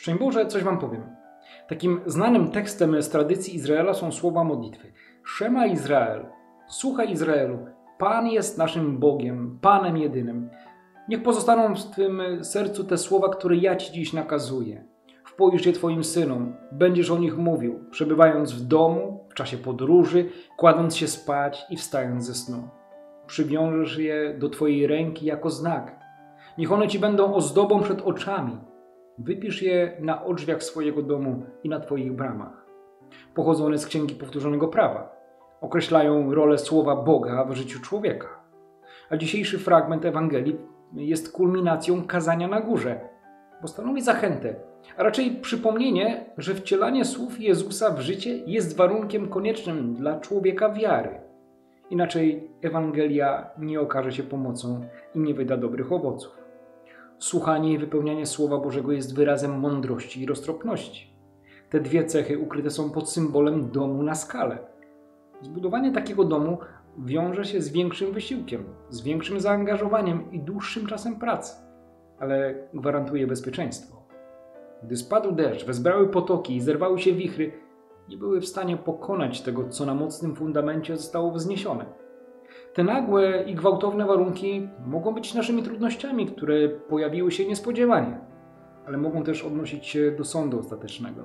Szczęść Boże, coś wam powiem. Takim znanym tekstem z tradycji Izraela są słowa modlitwy. Szema Izrael, słuchaj Izraelu, Pan jest naszym Bogiem, Panem jedynym. Niech pozostaną w Twym sercu te słowa, które ja Ci dziś nakazuję. Wpoisz je Twoim synom, będziesz o nich mówił, przebywając w domu, w czasie podróży, kładąc się spać i wstając ze snu. Przywiążesz je do Twojej ręki jako znak. Niech one Ci będą ozdobą przed oczami. Wypisz je na odrzwiach swojego domu i na Twoich bramach. Pochodzą one z Księgi Powtórzonego Prawa. Określają rolę słowa Boga w życiu człowieka. A dzisiejszy fragment Ewangelii jest kulminacją kazania na górze, bo stanowi zachętę, a raczej przypomnienie, że wcielanie słów Jezusa w życie jest warunkiem koniecznym dla człowieka wiary. Inaczej Ewangelia nie okaże się pomocą i nie wyda dobrych owoców. Słuchanie i wypełnianie Słowa Bożego jest wyrazem mądrości i roztropności. Te dwie cechy ukryte są pod symbolem domu na skalę. Zbudowanie takiego domu wiąże się z większym wysiłkiem, z większym zaangażowaniem i dłuższym czasem pracy, ale gwarantuje bezpieczeństwo. Gdy spadł deszcz, wezbrały potoki i zerwały się wichry, nie były w stanie pokonać tego, co na mocnym fundamencie zostało wzniesione. Te nagłe i gwałtowne warunki mogą być naszymi trudnościami, które pojawiły się niespodziewanie, ale mogą też odnosić się do sądu ostatecznego.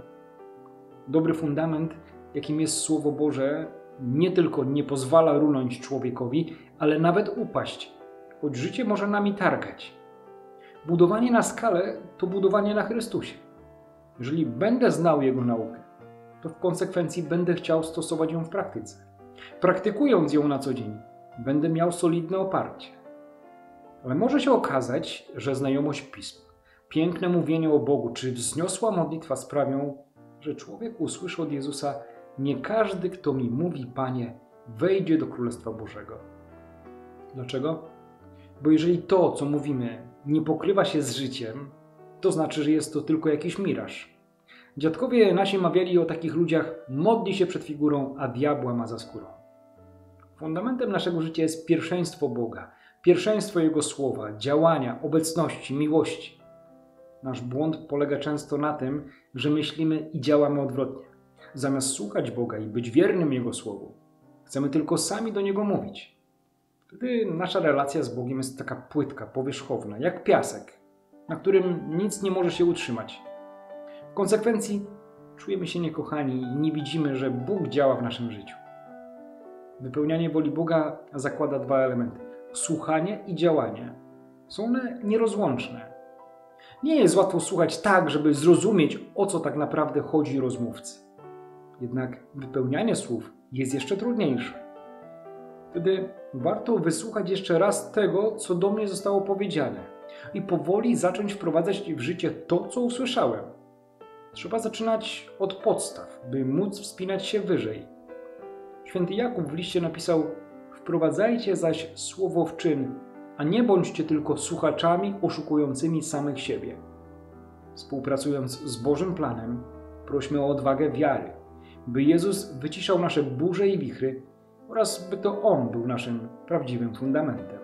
Dobry fundament, jakim jest Słowo Boże, nie tylko nie pozwala runąć człowiekowi, ale nawet upaść, choć życie może nami targać. Budowanie na skalę to budowanie na Chrystusie. Jeżeli będę znał Jego naukę, to w konsekwencji będę chciał stosować ją w praktyce. Praktykując ją na co dzień, będę miał solidne oparcie. Ale może się okazać, że znajomość pisma, piękne mówienie o Bogu czy wzniosła modlitwa sprawią, że człowiek usłyszy od Jezusa: Nie każdy, kto mi mówi, Panie, wejdzie do Królestwa Bożego. Dlaczego? Bo jeżeli to, co mówimy, nie pokrywa się z życiem, to znaczy, że jest to tylko jakiś miraż. Dziadkowie nasi mawiali o takich ludziach: modli się przed figurą, a diabła ma za skórą. Fundamentem naszego życia jest pierwszeństwo Boga, pierwszeństwo Jego słowa, działania, obecności, miłości. Nasz błąd polega często na tym, że myślimy i działamy odwrotnie. Zamiast słuchać Boga i być wiernym Jego słowu, chcemy tylko sami do Niego mówić. Wtedy nasza relacja z Bogiem jest taka płytka, powierzchowna, jak piasek, na którym nic nie może się utrzymać. W konsekwencji czujemy się niekochani i nie widzimy, że Bóg działa w naszym życiu. Wypełnianie woli Boga zakłada dwa elementy: słuchanie i działanie. Są one nierozłączne. Nie jest łatwo słuchać tak, żeby zrozumieć, o co tak naprawdę chodzi rozmówcy. Jednak wypełnianie słów jest jeszcze trudniejsze. Wtedy warto wysłuchać jeszcze raz tego, co do mnie zostało powiedziane i powoli zacząć wprowadzać w życie to, co usłyszałem. Trzeba zaczynać od podstaw, by móc wspinać się wyżej. Święty Jakub w liście napisał: Wprowadzajcie zaś słowo w czyn, a nie bądźcie tylko słuchaczami oszukującymi samych siebie. Współpracując z Bożym planem, prośmy o odwagę wiary, by Jezus wyciszał nasze burze i wichry oraz by to On był naszym prawdziwym fundamentem.